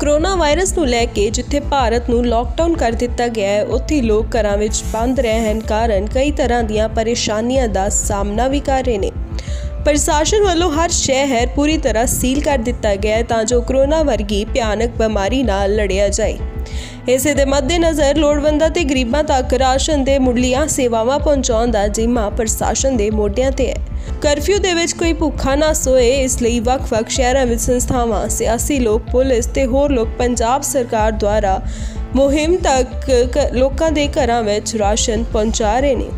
Corona virus ਨੂੰ ਲੈ ਕੇ ਜਿੱਥੇ ਭਾਰਤ ਨੂੰ ਲਾਕਡਾਊਨ ਕਰ ਦਿੱਤਾ ਗਿਆ ਹੈ, ਉੱਥੇ ਲੋਕ ਘਰਾਂ ਵਿੱਚ ਬੰਦ ਰਹਿਣ ਕਾਰਨ ਕਈ ਤਰ੍ਹਾਂ ਦੀਆਂ ਪਰੇਸ਼ਾਨੀਆਂ ਦਾ ਸਾਹਮਣਾ ਵੀ ਕਰ ਰਹੇ ਨੇ। ਪ੍ਰਸ਼ਾਸਨ ਵੱਲੋਂ ਹਰ ਸ਼ਹਿਰ ਪੂਰੀ ਤਰ੍ਹਾਂ ਸੀਲ ਕਰ ਦਿੱਤਾ ਗਿਆ ਹੈ ਤਾਂ ਜੋ ਕਰੋਨਾ ਵਰਗੀ ਭਿਆਨਕ ਬਿਮਾਰੀ ਨਾਲ ਲੜਿਆ ਜਾਏ। ਇਸੇ ਦੇ ਮੱਦੇਨਜ਼ਰ ਲੋੜਵੰਦਾਂ ਤੇ ਗਰੀਬਾਂ ਤੱਕ ਰਾਸ਼ਨ ਦੇ ਮੁੱਢਲੀਆਂ ਸੇਵਾਵਾਂ ਪਹੁੰਚਾਉਣ ਦਾ ਜ਼ਿੰਮਾ ਪ੍ਰਸ਼ਾਸਨ ਦੇ ਮੋਢਿਆਂ ਤੇ ਹੈ। ਕਰਫਿਊ ਦੇ ਵਿੱਚ ਕੋਈ ਭੁੱਖਾ ਨਾ ਸੋਏ, ਇਸ ਲਈ ਵੱਖ-ਵੱਖ ਸ਼ਹਿਰਾਂ ਵਿੱਚ ਸੰਸਥਾਵਾਂ, ਸਿਆਸੀ ਲੋਕ, ਪੁਲਿਸ ਤੇ ਹੋਰ ਲੋਕ ਪੰਜਾਬ ਸਰਕਾਰ ਦੁਆਰਾ ਮੁਹਿੰਮ ਤੱਕ ਲੋਕਾਂ ਦੇ ਘਰਾਂ ਵਿੱਚ ਰਾਸ਼ਨ ਪਹੁੰਚਾ ਰਹੇ ਨੇ।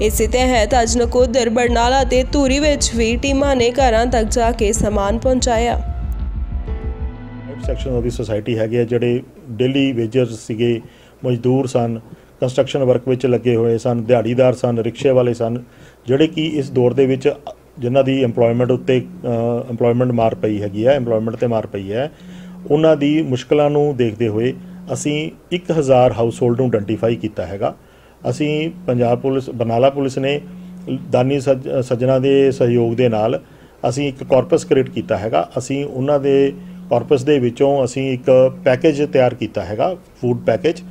ਇਸੇ ਤਹਿਤ ਅੱਜ ਨਕੋਦਰ, ਬਰਨਾਲਾ ਤੇ ਧੂਰੀ ਵਿੱਚ ਵੀ ਟੀਮਾਂ ਨੇ ਘਰਾਂ ਤੱਕ ਜਾ ਕੇ ਸਮਾਨ ਪਹੁੰਚਾਇਆ। ਸੈਕਸ਼ਨ ਆਫ ਦੀ ਸੁਸਾਇਟੀ ਹੈਗੇ ਆ ਜਿਹੜੇ ਡੇਲੀ ਵੇਜਰਸ ਸੀਗੇ, ਮਜ਼ਦੂਰ ਸਨ ਕੰਸਟਰਕਸ਼ਨ ਵਰਕ ਵਿੱਚ ਲੱਗੇ ਹੋਏ ਸਨ, ਦਿਹਾੜੀਦਾਰ ਸਨ, ਰਿਕਸ਼ੇ ਵਾਲੇ ਸਨ, ਜਿਹੜੇ ਕਿ ਇਸ ਦੌਰ ਦੇ ਵਿੱਚ ਜਿਨ੍ਹਾਂ ਦੀ EMPLOYMENT ਉੱਤੇ EMPLOYMENT ਮਾਰ ਪਈ ਹੈਗੀ ਹੈ, EMPLOYMENT ਤੇ ਮਾਰ ਪਈ ਹੈ, ਉਹਨਾਂ ਦੀ ਮੁਸ਼ਕਲਾਂ ਨੂੰ ਦੇਖਦੇ ਹੋਏ ਅਸੀਂ 1000 ਹਾਊਸਹੋਲਡ ਨੂੰ ਆਇਡੈਂਟੀਫਾਈ ਕੀਤਾ ਹੈਗਾ। ਅਸੀਂ ਪੰਜਾਬ ਪੁਲਿਸ, ਬਰਨਾਲਾ ਪੁਲਿਸ ਨੇ ਦਾਨੀ ਸੱਜ- ਸੱਜਣਾ ਦੇ ਸਹਿਯੋਗ ਦੇ ਨਾਲ ਅਸੀਂ ਇੱਕ ਕਾਰਪਸ ਕ੍ਰੀਏਟ ਕੀਤਾ ਹੈਗਾ। ਅਸੀਂ ਉਹਨਾਂ ਦੇ ਕਾਰਪਸ ਦੇ ਵਿੱਚੋਂ ਅਸੀਂ ਇੱਕ ਪੈਕੇਜ ਤਿਆਰ ਕੀਤਾ ਹੈਗਾ ਫੂਡ ਪੈਕੇਜ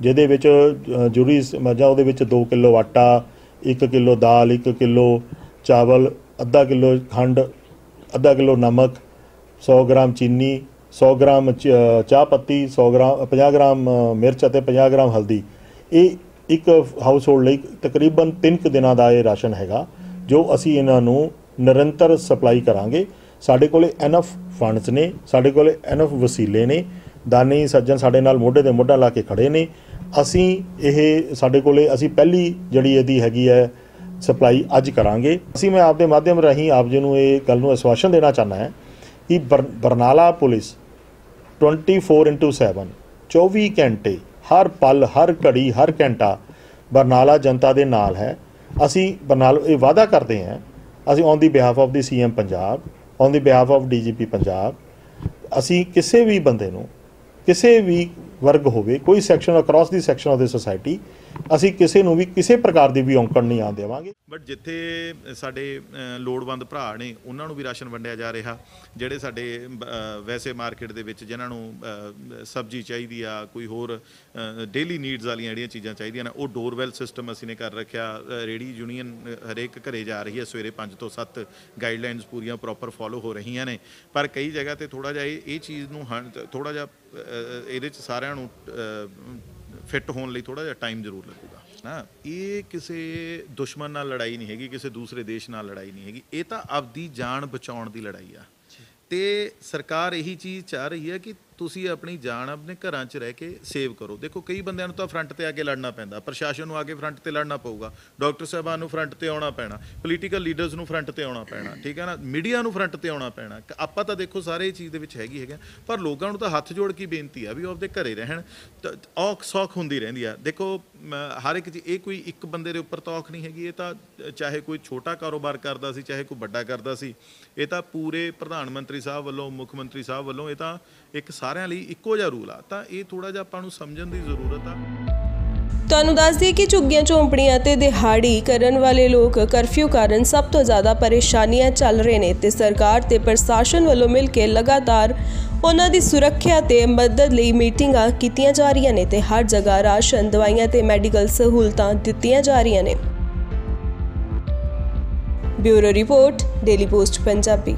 ਜਿਹਦੇ ਵਿੱਚ ਅ, ਜ਼ਰੂਰੀ ਮਜਾ ਉਹਦੇ ਵਿੱਚ 2 ਕਿਲੋ ਆਟਾ 1 ਕਿਲੋ ਦਾਲ 1 ਕਿਲੋ ਚਾਵਲ ਅੱਧਾ ਕਿਲੋ ਖੰਡ ਅੱਧਾ ਕਿਲੋ ਨਮਕ 100 ਗ੍ਰਾਮ ਚੀਨੀ 100 ਗ੍ਰਾਮ ਚ- ਚਾਹ ਪੱਤੀ 100 ਗ੍ਰਾਮ 50 ਗ੍ਰਾਮ ਮਿਰਚ ਅਤੇ 50 ਗ੍ਰਾਮ ਹਲਦੀ। ਇਹ ਇੱਕ ਹਾਊਸ ਹੋਲਡ ਲਈ ਤਕਰੀਬਨ 3 ਕੁ ਦਿਨਾਂ ਦਾ ਇਹ ਰਾਸ਼ਨ ਹੈਗਾ ਜੋ ਅਸੀਂ ਇਹਨਾਂ ਨੂੰ ਨਿਰੰਤਰ ਸਪਲਾਈ ਕਰਾਂਗੇ। ਸਾਡੇ ਕੋਲੇ ਐਨਫ ਫੰਡਸ ਨੇ, ਸਾਡੇ ਕੋਲੇ ਐਨਫ ਵਸੀਲੇ ਨੇ, ਦਾਨੀ ਸੱਜਣ ਸਾਡੇ ਨਾਲ ਮੋਢੇ ਤੇ ਮੋਢਾ ਲਾ ਕੇ ਖੜੇ ਨੇ। ਅਸੀਂ ਇਹ ਸਾਡੇ ਕੋਲੇ, ਅਸੀਂ ਪਹਿਲੀ ਜਿਹੜੀ ਇਹਦੀ ਹੈਗੀ ਹੈ ਸਪਲਾਈ ਅੱਜ ਕਰਾਂਗੇ। ਅਸੀਂ ਮੈਂ ਆਪਦੇ ਮਾਧਿਅਮ ਰਾਹੀਂ ਆਪ ਜੀ ਨੂੰ ਇਹ ਗੱਲ ਨੂੰ ਆਸ਼ਵਾਸਨ ਦੇਣਾ ਚਾਹੁੰਦਾ ਹੈ ਕਿ ਬਰ- ਬਰਨਾਲਾ ਪੁਲਿਸ 24/7 24 ਘੰਟੇ, ਹਰ ਪਲ, ਹਰ ਘੜੀ, ਹਰ ਘੰਟਾ ਬਰਨਾਲਾ ਜਨਤਾ ਦੇ ਨਾਲ ਹੈ। ਅਸੀਂ ਬਰਨਾਲਾ, ਇਹ ਵਾਅਦਾ ਕਰਦੇ ਹਾਂ, ਅਸੀਂ on the behalf of the CM Punjab on the behalf of DGP Punjab ਅਸੀਂ ਕਿਸੇ ਵੀ ਬੰਦੇ ਨੂੰ, ਕਿਸੇ ਵੀ ਵਰਗ ਹੋਵੇ, ਕੋਈ section across the section of the society ਅਸੀਂ ਕਿਸੇ ਨੂੰ ਵੀ ਕਿਸੇ ਪ੍ਰਕਾਰ ਦੀ ਵੀ ਔਂਕੜ ਨਹੀਂ ਆਉਣ ਦੇਵਾਂਗੇ। ਬਟ ਜਿੱਥੇ ਸਾਡੇ ਲੋੜਵੰਦ ਭਰਾ ਨੇ ਉਹਨਾਂ ਨੂੰ ਵੀ ਰਾਸ਼ਨ ਵੰਡਿਆ ਜਾ ਰਿਹਾ। ਜਿਹੜੇ ਸਾਡੇ ਵੈਸੇ ਮਾਰਕੀਟ ਦੇ ਵਿੱਚ ਜਿਨ੍ਹਾਂ ਨੂੰ ਸਬਜ਼ੀ ਚਾਹੀਦੀ ਆ ਕੋਈ ਹੋਰ ਡੇਲੀ ਨੀਡਸ ਵਾਲੀਆਂ ਜਿਹੜੀਆਂ ਚੀਜ਼ਾਂ ਚਾਹੀਦੀਆਂ ਨੇ ਉਹ ਡੋਰਵੈਲ ਸਿਸਟਮ ਅਸੀਂ ਨੇ ਕਰ ਰੱਖਿਆ। ਅ, ਰੇਹੜੀ ਯੂਨੀਅਨ ਹਰੇਕ ਘਰੇ ਜਾ ਰਹੀ ਹੈ ਸਵੇਰੇ 5 ਤੋਂ 7 ਗਾਈਡਲਾਈਨਸ ਪੂਰੀਆਂ ਪ੍ਰੋਪਰ ਫੋਲੋ ਹੋ ਰਹੀਆਂ ਨੇ। ਪਰ ਕਈ ਜਗ੍ਹਾ ਤੇ ਥੋੜਾ ਜਿਹਾ ਇਹ ਇਹ ਚੀਜ਼ ਨੂੰ ਥੋੜਾ ਜਿਹਾ ਇਹਦੇ ਚ ਸਾਰਿਆਂ ਨੂੰ ਫਿੱਟ ਹੋਣ ਲਈ ਥੋੜਾ ਜਿਹਾ ਟਾਈਮ ਜ਼ਰੂਰ ਲੱਗੂਗਾ ਨਾ? ਇਹ ਕਿਸੇ ਦੁਸ਼ਮਣ ਨਾਲ ਲੜਾਈ ਨਹੀਂ ਹੈਗੀ ਕਿਸੇ ਦੂਸਰੇ ਦੇਸ਼ ਨਾਲ ਲੜਾਈ ਨਹੀਂ ਹੈਗੀ। ਇਹ ਤਾਂ ਆਪਦੀ ਜਾਨ ਬਚਾਉਣ ਦੀ ਲੜਾਈ ਆ। ਤੇ ਸਰਕਾਰ ਇਹੀ ਚੀਜ਼ ਚਾਹ ਰਹੀ ਹੈ ਕਿ ਤੁਸੀਂ ਆਪਣੀ ਜਾਨ ਆਪਣੇ ਘਰਾਂ 'ਚ ਰਹਿ ਕੇ ਸੇਵ ਕਰੋ। ਦੇਖੋ, ਕਈ ਬੰਦਿਆਂ ਨੂੰ ਤਾਂ ਫਰੰਟ ਤੇ ਆ ਕੇ ਲੜਨਾ ਪੈਂਦਾ। ਪ੍ਰਸ਼ਾਸਨ ਨੂੰ ਆ ਕੇ ਫਰੰਟ ਤੇ ਲੜਨਾ ਪਊਗਾ। ਡਾਕਟਰ ਸਾਹਿਬਾਨ ਨੂੰ ਫਰੰਟ ਤੇ ਆਉਣਾ ਪੈਣਾ। ਪੋਲੀਟੀਕਲ ਲੀਡਰਸ ਨੂੰ ਫਰੰਟ ਤੇ ਆਉਣਾ ਪੈਣਾ। ਠੀਕ ਹੈ ਨਾ? ਮੀਡੀਆ ਨੂੰ ਫਰੰਟ ਤੇ ਆਉਣਾ ਪੈਣਾ। ਆਪਾਂ ਤਾਂ ਦੇਖੋ, ਸਾਰੇ ਚੀਜ਼ ਦੇ ਵਿੱਚ ਹੈਗੀ ਹੈਗਾ ਪਰ ਲੋਕਾਂ ਨੂੰ ਤਾਂ ਹੱਥ ਜੋੜ ਕੇ ਬੇਨਤੀ ਆ ਵੀ ਉਹ ਆਪਦੇ ਘਰੇ ਰਹਿਣ। ਤਾਂ ਔਖ ਸੌਖ ਹੁੰਦੀ ਰਹਿੰਦੀ ਆ। ਦੇਖੋ ਹਰ ਇੱਕ ਚੀਜ਼ ਇਹ ਕੋਈ ਇੱਕ ਬੰਦੇ ਦੇ ਉੱਪਰ ਤੌਖ ਨਹੀਂ ਹੈਗੀ। ਇਹ ਤਾਂ ਚਾਹੇ ਕੋਈ ਛੋਟਾ ਕਾਰੋਬਾਰ ਕਰਦਾ ਸੀ, ਚਾਹੇ ਕੋਈ ਵੱਡਾ ਕਰਦਾ ਸੀ। ਇਹ ਤਾਂ ਪੂਰੇ ਪ੍ਰਧਾਨ ਮੰਤਰੀ ਸਾਹਿਬ ਵੱਲੋਂ, ਮੁੱਖ ਮੰਤਰੀ ਸਾਹਿਬ ਵੱਲੋਂ ਇਹ ਤਾਂ ਇੱਕ ਸਾਰਿਆਂ ਲਈ ਇੱਕੋ ਜਿਹਾ ਰੂਲ ਆ। ਤਾਂ ਇਹ ਥੋੜਾ ਜਿਹਾ ਆਪਾਂ ਨੂੰ ਸਮਝਣ ਦੀ ਜ਼ਰੂਰਤ ਆ। ਤੁਹਾਨੂੰ ਦੱਸ ਦਈਏ ਕਿ ਝੁੱਗੀਆਂ ਝੌਂਪੜੀਆਂ ਤੇ ਦਿਹਾੜੀ ਕਰਨ ਵਾਲੇ ਲੋਕ ਕਰਫਿਊ ਕਾਰਨ ਸਭ ਤੋਂ ਜ਼ਿਆਦਾ ਪਰੇਸ਼ਾਨੀਆਂ ਚੱਲ ਰਹੇ ਨੇ ਤੇ ਸਰਕਾਰ ਤੇ ਪ੍ਰਸ਼ਾਸਨ ਵੱਲੋਂ ਮਿਲ ਕੇ ਲਗਾਤਾਰ ਉਹਨਾਂ ਦੀ ਸੁਰੱਖਿਆ ਤੇ ਮਦਦ ਲਈ ਮੀਟਿੰਗਾਂ ਕੀਤੀਆਂ ਜਾ ਰਹੀਆਂ ਨੇ ਤੇ ਹਰ ਜਗ੍ਹਾ ਰਾਸ਼ਨ, ਦਵਾਈਆਂ ਤੇ ਮੈਡੀਕਲ ਸਹੂਲਤਾਂ ਦਿੱਤੀਆਂ ਜਾ ਰਹੀਆਂ ਨੇ। Bureau report, daily post, Punjabi.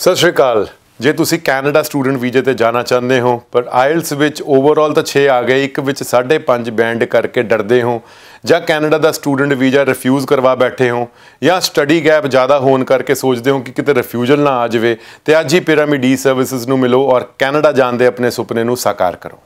ਸਤਿ ਸ਼੍ਰੀ ਅਕਾਲ। ਜੇ ਤੁਸੀਂ ਕੈਨੇਡਾ ਸਟੂਡੈਂਟ ਵੀਜ਼ੇ ਤੇ ਜਾਣਾ ਚਾਹੁੰਦੇ ਹੋ, ਪਰ ਆਇਲਸ ਵਿੱਚ ਓਵਰਆਲ ਤਾਂ 6 ਆ ਗਏ, ਇੱਕ ਵਿੱਚ 5.5 ਬੈਂਡ ਕਰਕੇ ਡਰਦੇ ਹੋ, ਜਾਂ ਕੈਨੇਡਾ ਦਾ ਸਟੂਡੈਂਟ ਵੀਜ਼ਾ ਰਿਫਿਊਜ਼ ਕਰਵਾ ਬੈਠੇ ਹੋ, ਜਾਂ ਸਟੱਡੀ ਗੈਪ ਜ਼ਿਆਦਾ ਹੋਣ ਕਰਕੇ ਸੋਚਦੇ ਹੋ ਕਿ ਕਿਤੇ ਰਿਫਿਊਜ਼ਲ ਨਾ ਆ ਜਾਵੇ, ਤੇ ਅੱਜ ਹੀ ਪਿਰਾਮਿਡ ਈ ਸਰਵਿਸਿਜ਼ ਨੂੰ ਮਿਲੋ ਔਰ ਕੈਨੇਡਾ ਜਾਣ ਦੇ ਆਪਣੇ ਸੁਪਨੇ ਨੂੰ ਸਾਕਾਰ ਕਰੋ।